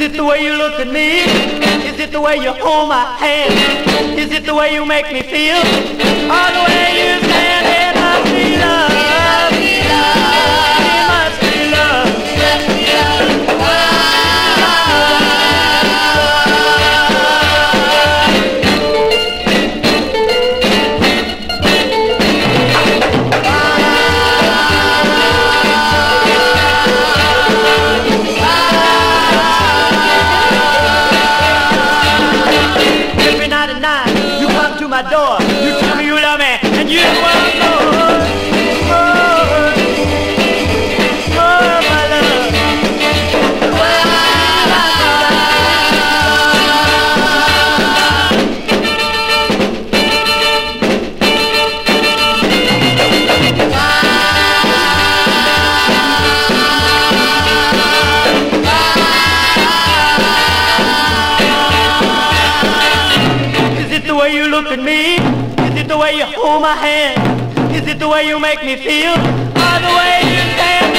Is it the way you look at me? Is it the way you hold my hand? Is it the way you make me feel? Or the way my door. Way you look at me? Is it the way you hold my hand? Is it the way you make me feel? Or the way you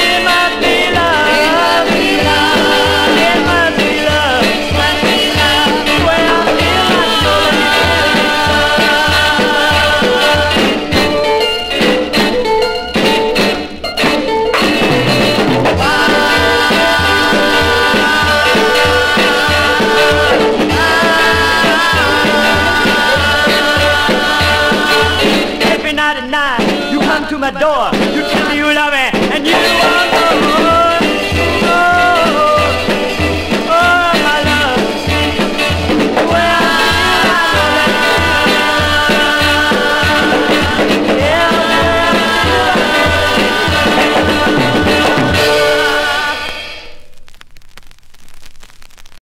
come to my door. You tell me you love me, and you want more.